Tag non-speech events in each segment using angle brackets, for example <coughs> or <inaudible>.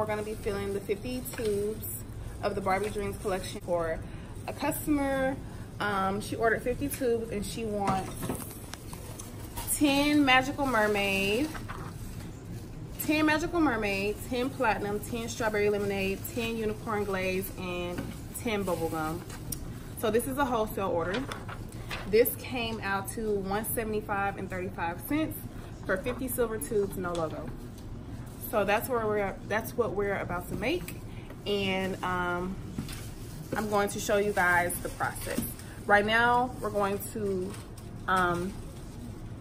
we're going to be filling the 50 tubes of the Barbiee Dreams collection for a customer. Um, she ordered 50 tubes and she wants 10 Magical Mermaid, 10 Magical Mermaid, 10 Platinum, 10 Strawberry Lemonade, 10 Unicorn Glaze, and 10 Bubblegum. So this is a wholesale order. This came out to 175 and 35 cents for 50 silver tubes, no logo. So that's where we're that's what we're about to make, and um, I'm going to show you guys the process. Right now, we're going to um,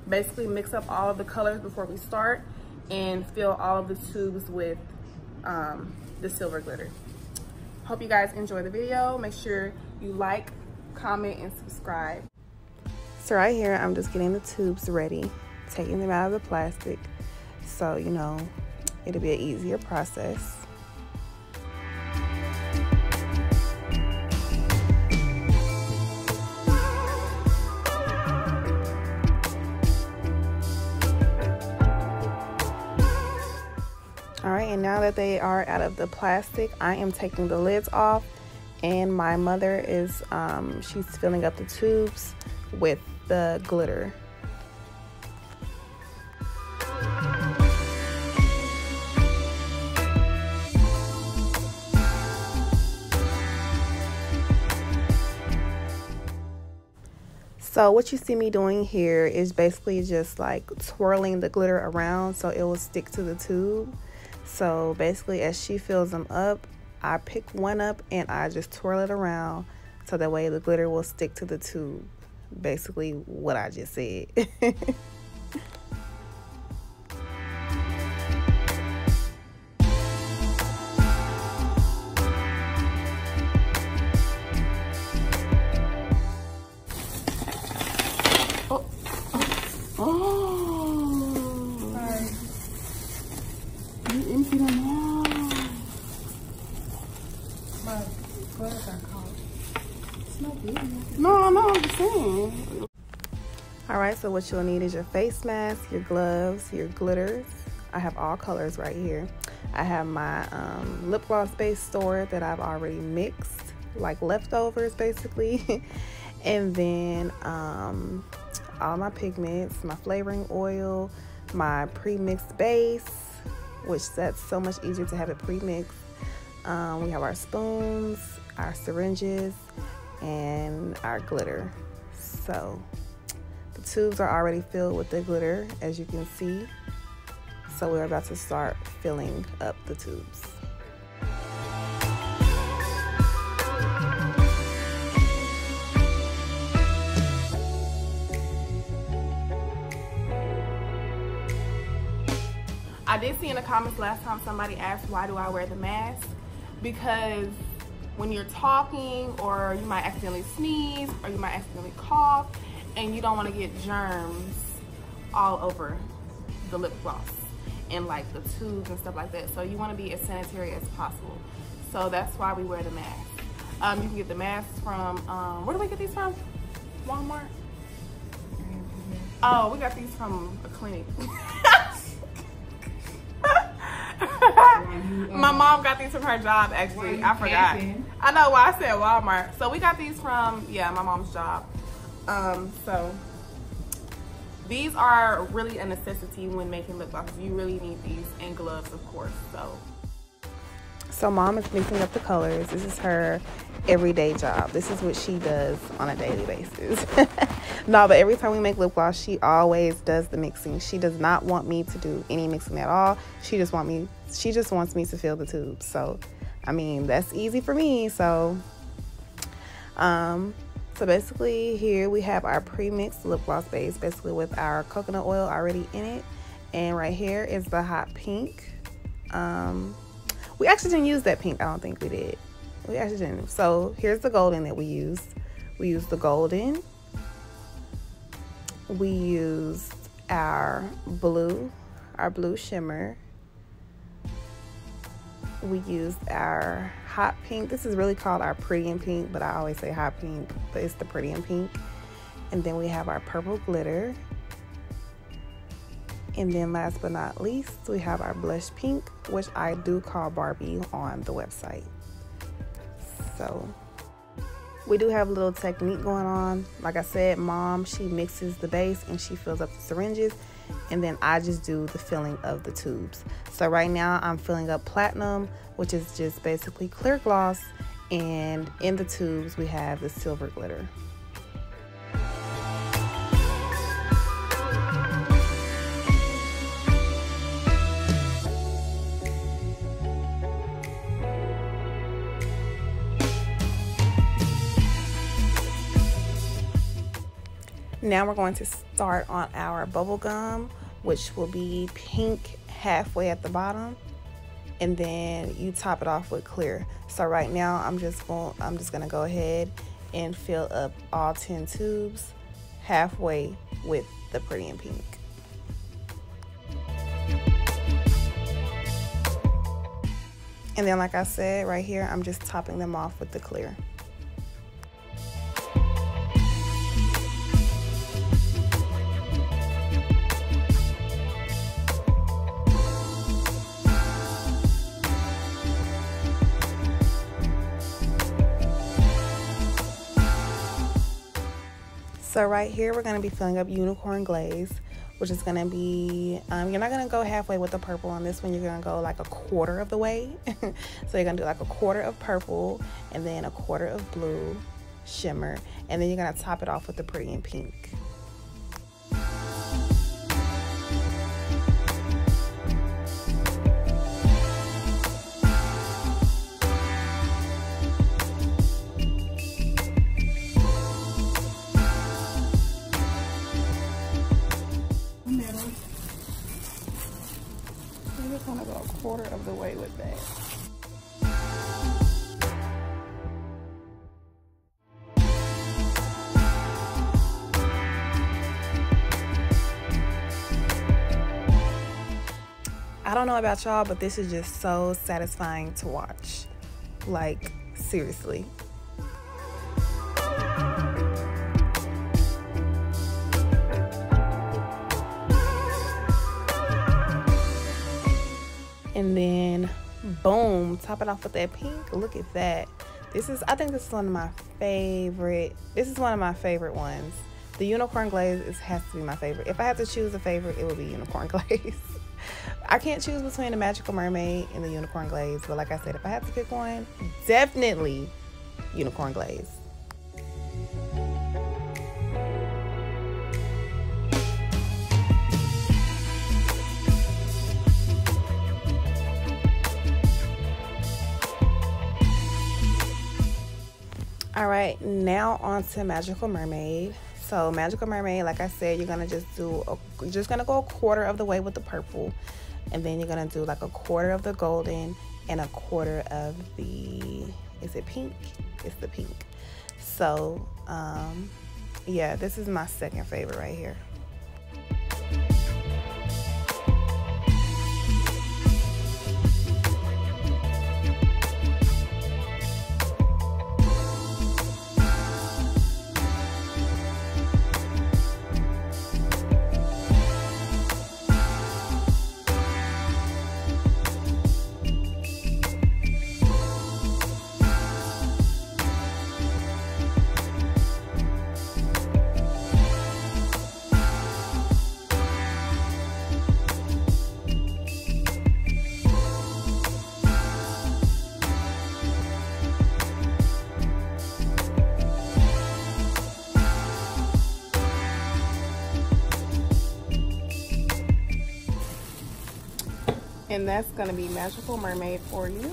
basically mix up all of the colors before we start and fill all of the tubes with um, the silver glitter. Hope you guys enjoy the video. Make sure you like, comment, and subscribe. So right here, I'm just getting the tubes ready, taking them out of the plastic. So, you know, it'll be an easier process. All right, and now that they are out of the plastic, I am taking the lids off and my mother is, um, she's filling up the tubes with the glitter. So what you see me doing here is basically just like twirling the glitter around so it will stick to the tube. So basically as she fills them up, I pick one up and I just twirl it around so that way the glitter will stick to the tube basically what I just said. <laughs> what you'll need is your face mask, your gloves, your glitters. I have all colors right here. I have my um, lip gloss base store that I've already mixed, like leftovers basically. <laughs> and then um, all my pigments, my flavoring oil, my pre-mixed base, which that's so much easier to have it pre-mixed. Um, we have our spoons, our syringes, and our glitter. So the tubes are already filled with the glitter as you can see. So we're about to start filling up the tubes. I did see in the comments last time somebody asked why do I wear the mask because when you're talking or you might accidentally sneeze or you might accidentally cough and you don't want to get germs all over the lip gloss and like the tubes and stuff like that. So you want to be as sanitary as possible. So that's why we wear the mask. Um, you can get the masks from, um, where do we get these from? Walmart? Oh, we got these from a clinic. <laughs> My mom got these from her job actually. I forgot. Camping? I know why I said Walmart. So we got these from yeah, my mom's job. Um, so these are really a necessity when making lip glosses. You really need these and gloves, of course. So so mom is mixing up the colors. This is her everyday job. This is what she does on a daily basis. <laughs> no, but every time we make lip gloss, she always does the mixing. She does not want me to do any mixing at all. She just want me she just wants me to fill the tubes. So, I mean, that's easy for me. So, um so basically here we have our pre-mixed lip gloss base basically with our coconut oil already in it. And right here is the hot pink. Um we actually didn't use that pink. I don't think we did. We actually didn't. So here's the golden that we used. We used the golden. We used our blue, our blue shimmer. We used our hot pink. This is really called our pretty and pink, but I always say hot pink, but it's the pretty and pink. And then we have our purple glitter. And then last but not least, we have our blush pink, which I do call Barbie on the website. So we do have a little technique going on. Like I said, mom, she mixes the base and she fills up the syringes and then I just do the filling of the tubes. So right now I'm filling up platinum, which is just basically clear gloss and in the tubes we have the silver glitter. Now we're going to start on our bubble gum, which will be pink halfway at the bottom. And then you top it off with clear. So right now I'm just going I'm just gonna go ahead and fill up all 10 tubes halfway with the pretty in pink. And then like I said right here, I'm just topping them off with the clear. So right here, we're gonna be filling up unicorn glaze, which is gonna be, um, you're not gonna go halfway with the purple on this one. You're gonna go like a quarter of the way. <laughs> so you're gonna do like a quarter of purple and then a quarter of blue shimmer. And then you're gonna top it off with the pretty in pink. Quarter of the way with that. I don't know about y'all, but this is just so satisfying to watch. Like, seriously. And then boom top it off with that pink. Look at that. This is i think this is one of my favorite this is one of my favorite ones. The unicorn glaze is, has to be my favorite. If i had to choose a favorite it would be unicorn <laughs> glaze. I can't choose between the magical mermaid and the unicorn glaze but like i said if i had to pick one definitely unicorn glaze right now on to magical mermaid. So magical mermaid like i said you're gonna just do a, just gonna go a quarter of the way with the purple and then you're gonna do like a quarter of the golden and a quarter of the is it pink? It's the pink. So um yeah this is my second favorite right here and that's gonna be Magical Mermaid for you.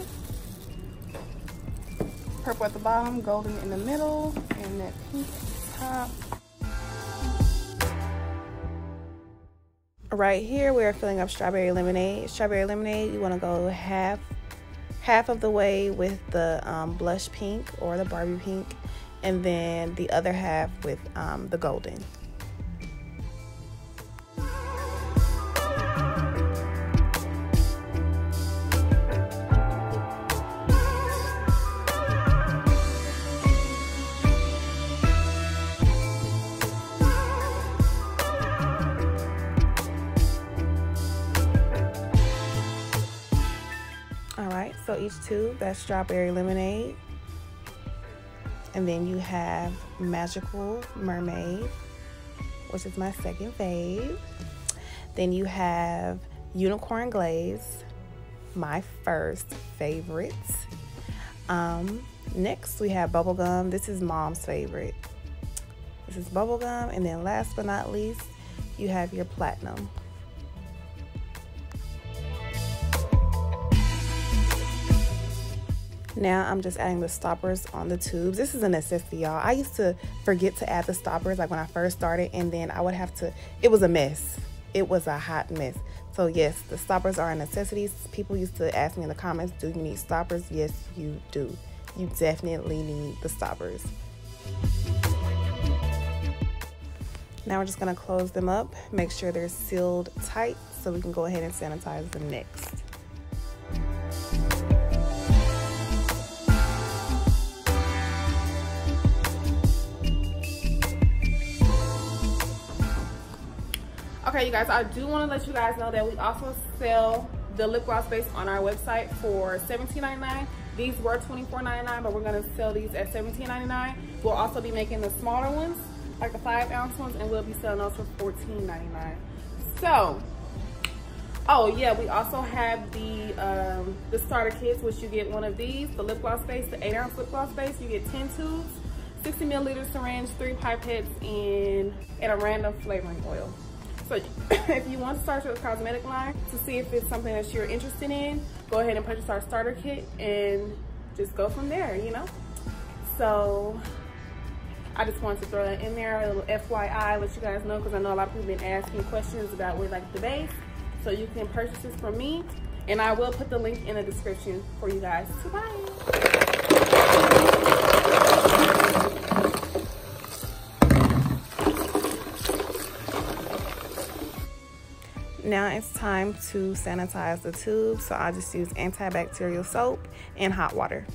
Purple at the bottom, golden in the middle, and that pink top. Right here, we're filling up strawberry lemonade. Strawberry lemonade, you wanna go half half of the way with the um, blush pink or the Barbie pink, and then the other half with um, the golden. Each tube, that's strawberry lemonade. And then you have Magical Mermaid, which is my second fave. Then you have Unicorn Glaze, my first favorite. Um, next, we have Bubblegum. This is mom's favorite. This is Bubblegum. And then last but not least, you have your Platinum. Now I'm just adding the stoppers on the tubes. This is a necessity, y'all. I used to forget to add the stoppers like when I first started and then I would have to, it was a mess. It was a hot mess. So yes, the stoppers are a necessity. People used to ask me in the comments, do you need stoppers? Yes, you do. You definitely need the stoppers. Now we're just gonna close them up, make sure they're sealed tight so we can go ahead and sanitize them next. Okay, you guys, I do want to let you guys know that we also sell the lip gloss base on our website for $17.99. These were $24.99, but we're going to sell these at $17.99. We'll also be making the smaller ones, like the five ounce ones, and we'll be selling those for $14.99. So, oh yeah, we also have the um, the starter kits, which you get one of these, the lip gloss base, the eight ounce lip gloss base. You get 10 tubes, 60 milliliter syringe, three pipettes, and, and a random flavoring oil. So <coughs> if you want to start with your cosmetic line to see if it's something that you're interested in, go ahead and purchase our starter kit and just go from there, you know? So I just wanted to throw that in there, a little FYI, let you guys know, because I know a lot of people have been asking questions about where like the base. So you can purchase this from me, and I will put the link in the description for you guys to buy. Now it's time to sanitize the tube, so I'll just use antibacterial soap and hot water.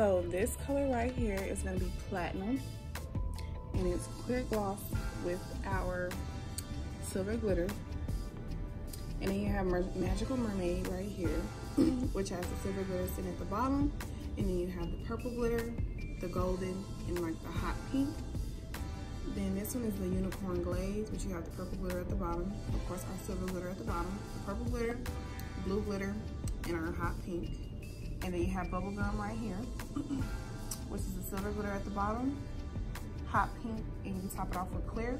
So this color right here is gonna be platinum and it's clear gloss with our silver glitter. And then you have Magical Mermaid right here, <clears throat> which has the silver glitter sitting at the bottom. And then you have the purple glitter, the golden, and like the hot pink. Then this one is the unicorn glaze, which you have the purple glitter at the bottom. Of course, our silver glitter at the bottom. The purple glitter, blue glitter, and our hot pink. And then you have bubble gum right here, <clears throat> which is the silver glitter at the bottom, hot pink, and you top it off with clear.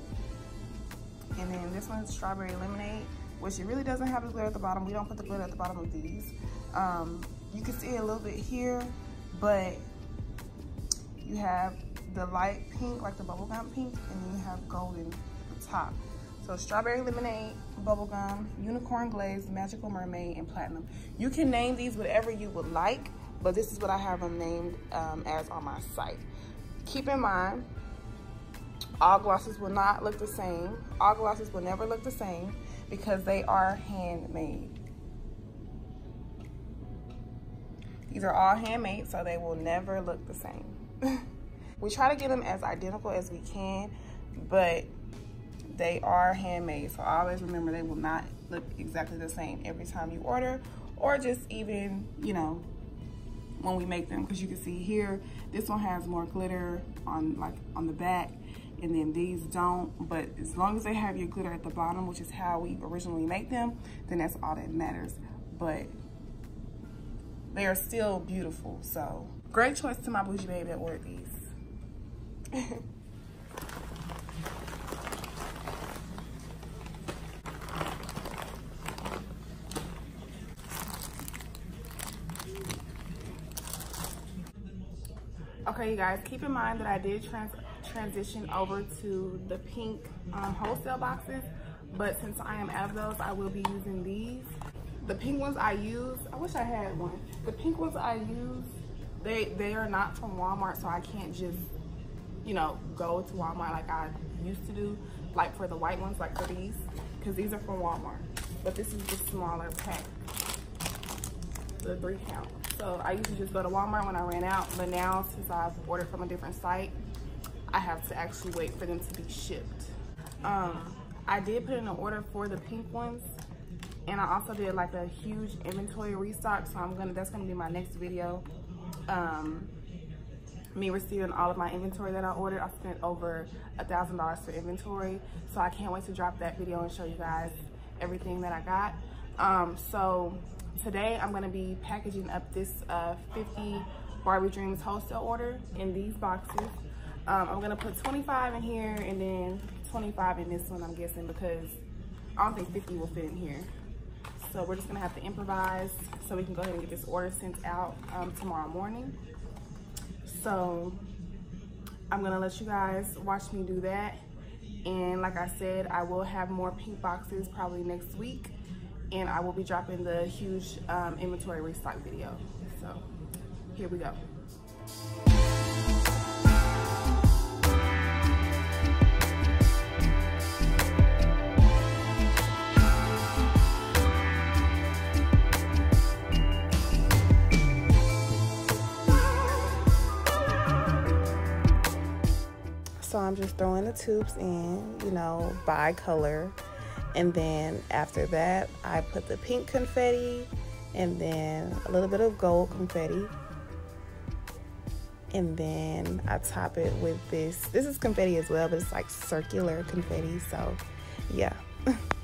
And then this one's strawberry lemonade, which it really doesn't have the glitter at the bottom. We don't put the glitter at the bottom of these. Um, you can see a little bit here, but you have the light pink, like the bubblegum pink, and then you have golden at the top. So strawberry lemonade, bubblegum, unicorn glaze, magical mermaid, and platinum. You can name these whatever you would like, but this is what I have them named um, as on my site. Keep in mind, all glosses will not look the same. All glosses will never look the same because they are handmade. These are all handmade, so they will never look the same. <laughs> we try to get them as identical as we can, but they are handmade. So always remember they will not look exactly the same every time you order or just even, you know, when we make them. Because you can see here, this one has more glitter on like on the back and then these don't. But as long as they have your glitter at the bottom, which is how we originally make them, then that's all that matters. But they are still beautiful. So great choice to my boujee babe that ordered these. <laughs> okay, you guys, keep in mind that I did trans transition over to the pink um, wholesale boxes, but since I am out of those, I will be using these. The pink ones I use, I wish I had one. The pink ones I use, they, they are not from Walmart, so I can't just, you know, go to Walmart like I used to do, like for the white ones, like for these, because these are from Walmart. But this is the smaller pack, the three count. So I used to just go to Walmart when I ran out, but now since I've ordered from a different site, I have to actually wait for them to be shipped. Um, I did put in an order for the pink ones, and I also did like a huge inventory restock, so I'm gonna, that's gonna be my next video. Um, me receiving all of my inventory that I ordered. I spent over a thousand dollars for inventory. So I can't wait to drop that video and show you guys everything that I got. Um, so today I'm gonna be packaging up this uh, 50 Barbiee Dreams wholesale order in these boxes. Um, I'm gonna put 25 in here and then 25 in this one, I'm guessing, because I don't think 50 will fit in here. So we're just gonna have to improvise so we can go ahead and get this order sent out um, tomorrow morning. So I'm gonna let you guys watch me do that. And like I said, I will have more pink boxes probably next week. And I will be dropping the huge um, inventory restock video. So here we go. So I'm just throwing the tubes in, you know, by color. And then after that, I put the pink confetti and then a little bit of gold confetti. And then I top it with this. This is confetti as well, but it's like circular confetti. So yeah. <laughs>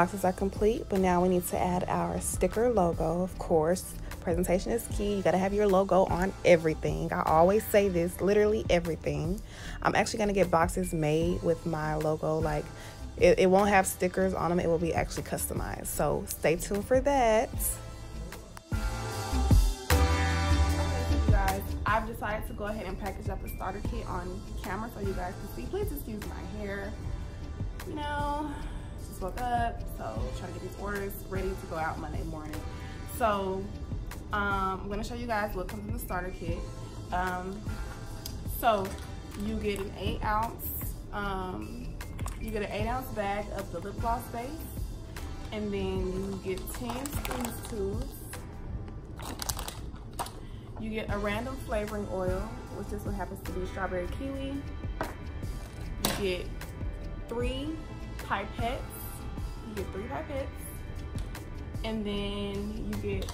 Boxes are complete, but now we need to add our sticker logo, of course. Presentation is key. You gotta have your logo on everything. I always say this, literally everything. I'm actually gonna get boxes made with my logo. Like, it, it won't have stickers on them. It will be actually customized. So stay tuned for that. I've decided to go ahead and package up the starter kit on camera so you guys can see. Please excuse my hair. You know, woke up, so trying to get these orders ready to go out Monday morning. So um, I'm gonna show you guys what comes in the starter kit. Um, so you get an eight ounce, um, you get an eight ounce bag of the lip gloss base, and then you get 10 squeeze tubes. You get a random flavoring oil, which this one happens to be strawberry kiwi. You get three pipettes you get three pipettes, and then you get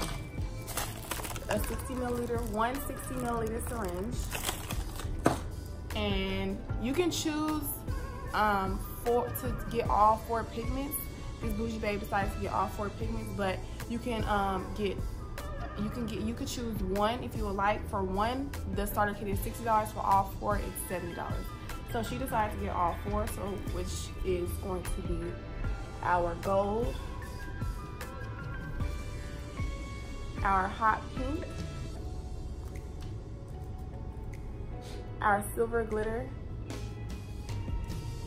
a 60 milliliter, one 60 milliliter syringe. And you can choose um, for, to get all four pigments. This boujee babe decided to get all four pigments, but you can um, get you can get you could choose one if you would like. For one, the starter kit is $60. For all four, it's $70. So she decided to get all four, so which is going to be our gold, our hot pink, our silver glitter,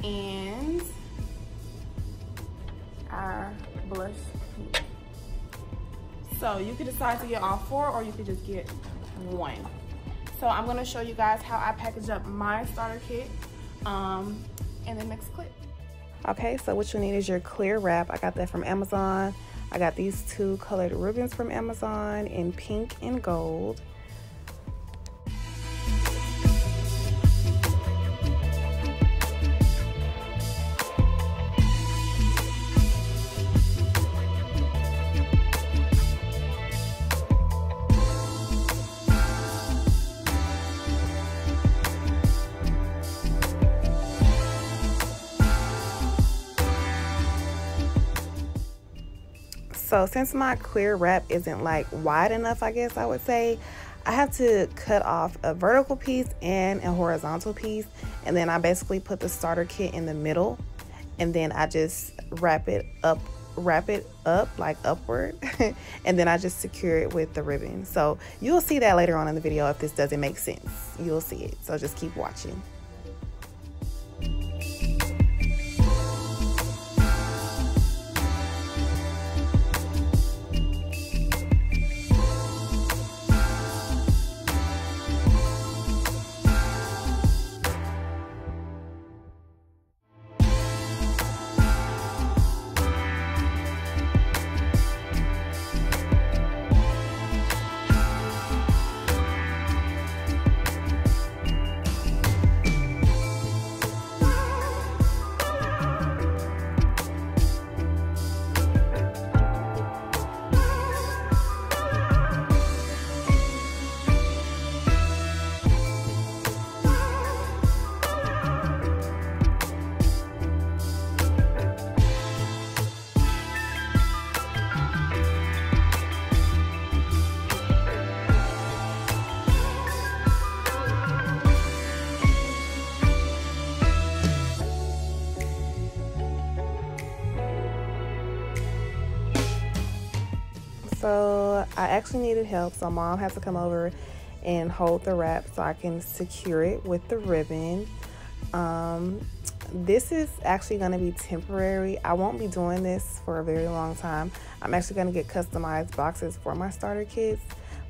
and our blush pink. So you could decide to get all four or you could just get one. So I'm gonna show you guys how I package up my starter kit um, in the next clip. Okay, so what you need is your clear wrap. I got that from Amazon. I got these two colored ribbons from Amazon in pink and gold. So since my clear wrap isn't like wide enough, I guess I would say, I have to cut off a vertical piece and a horizontal piece. And then I basically put the starter kit in the middle and then I just wrap it up wrap it up like upward <laughs> and then I just secure it with the ribbon. So you'll see that later on in the video if this doesn't make sense. You'll see it. So just keep watching. So I actually needed help, so mom had to come over and hold the wrap so I can secure it with the ribbon. Um, this is actually going to be temporary. I won't be doing this for a very long time. I'm actually going to get customized boxes for my starter kits,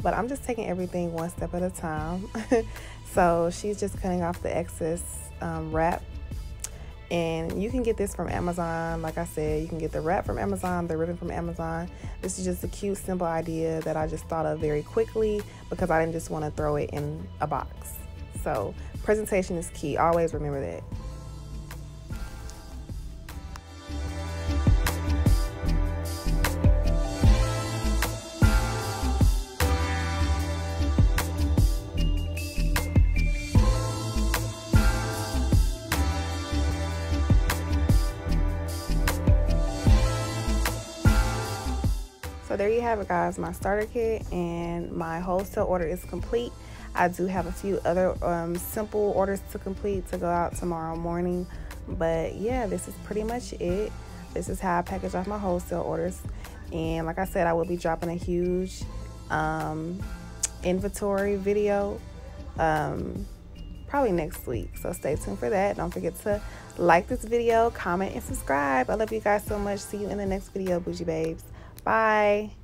but I'm just taking everything one step at a time. <laughs> so she's just cutting off the excess um, wrap and you can get this from Amazon. Like I said, you can get the wrap from Amazon, the ribbon from Amazon. This is just a cute, simple idea that I just thought of very quickly because I didn't just want to throw it in a box. So, presentation is key. Always remember that. There you have it guys, my starter kit and my wholesale order is complete. I do have a few other um, simple orders to complete to go out tomorrow morning. But yeah, this is pretty much it. This is how I package off my wholesale orders. And like I said, I will be dropping a huge um, inventory video um, probably next week. So stay tuned for that. Don't forget to like this video, comment, and subscribe. I love you guys so much. See you in the next video, Boujee Babes. Bye.